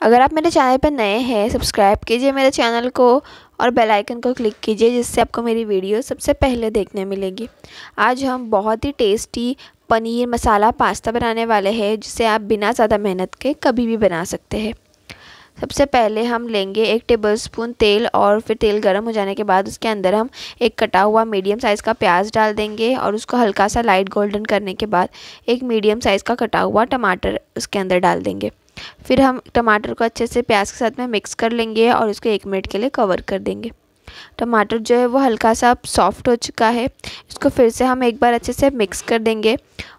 अगर आप मेरे चैनल पर नए हैं, सब्सक्राइब कीजिए मेरे चैनल को और बेल आइकन को क्लिक कीजिए जिससे आपको मेरी वीडियो सबसे पहले देखने मिलेगी। आज हम बहुत ही टेस्टी पनीर मसाला पास्ता बनाने वाले हैं, जिसे आप बिना ज़्यादा मेहनत के कभी भी बना सकते हैं। सबसे पहले हम लेंगे एक टेबल स्पून तेल और फिर तेल गर्म हो जाने के बाद उसके अंदर हम एक कटा हुआ मीडियम साइज़ का प्याज डाल देंगे और उसको हल्का सा लाइट गोल्डन करने के बाद एक मीडियम साइज़ का कटा हुआ टमाटर उसके अंदर डाल देंगे। फिर हम टमाटर को अच्छे से प्याज के साथ में मिक्स कर लेंगे और इसको एक मिनट के लिए कवर कर देंगे। टमाटर जो है वो हल्का सा सॉफ्ट हो चुका है। इसको फिर से हम एक बार अच्छे से मिक्स कर देंगे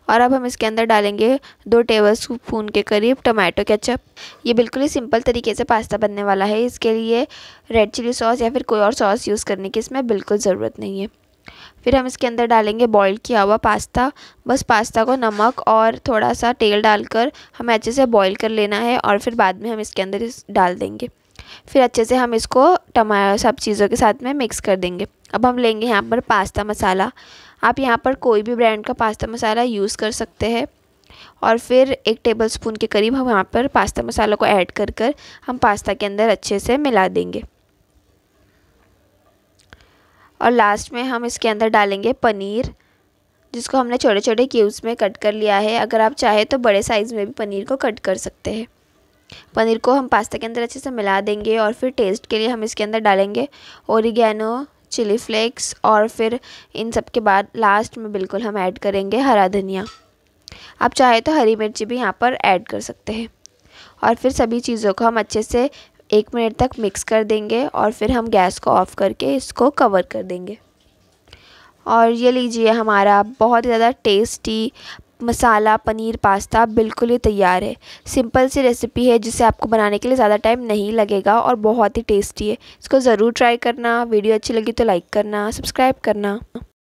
और अब हम इसके अंदर डालेंगे दो टेबल स्पून के करीब टमाटो केचप। ये बिल्कुल ही सिंपल तरीके से पास्ता बनने वाला है। इसके लिए रेड चिली सॉस या फिर कोई और सॉस यूज़ करने की इसमें बिल्कुल ज़रूरत नहीं है। फिर हम इसके अंदर डालेंगे बॉईल किया हुआ पास्ता बस पास्ता को नमक और थोड़ा सा तेल डालकर हमें अच्छे से बॉईल कर लेना है और फिर बाद में हम इसके अंदर इस डाल देंगे। फिर अच्छे से हम इसको टमा सब चीज़ों के साथ में मिक्स कर देंगे। अब हम लेंगे यहाँ पर पास्ता मसाला आप यहाँ पर कोई भी ब्रांड का पास्ता मसाला यूज़ कर सकते हैं। और फिर एक टेबल स्पून के करीब हम यहाँ पर पास्ता मसाला को ऐड कर कर हम पास्ता के अंदर अच्छे से मिला देंगे। और लास्ट में हम इसके अंदर डालेंगे पनीर, जिसको हमने छोटे छोटे क्यूब्स में कट कर लिया है। अगर आप चाहें तो बड़े साइज़ में भी पनीर को कट कर सकते हैं। पनीर को हम पास्ता के अंदर अच्छे से मिला देंगे और फिर टेस्ट के लिए हम इसके अंदर डालेंगे ओरिगैनो चिली फ्लेक्स और फिर इन सब के बाद लास्ट में बिल्कुल हम ऐड करेंगे हरा धनिया। आप चाहे तो हरी मिर्ची भी यहाँ पर ऐड कर सकते हैं। और फिर सभी चीज़ों को हम अच्छे से एक मिनट तक मिक्स कर देंगे और फिर हम गैस को ऑफ़ करके इसको कवर कर देंगे। और ये लीजिए हमारा बहुत ज़्यादा टेस्टी मसाला पनीर पास्ता बिल्कुल ही तैयार है। सिंपल सी रेसिपी है जिसे आपको बनाने के लिए ज़्यादा टाइम नहीं लगेगा और बहुत ही टेस्टी है। इसको ज़रूर ट्राई करना वीडियो अच्छी लगी तो लाइक करना सब्सक्राइब करना।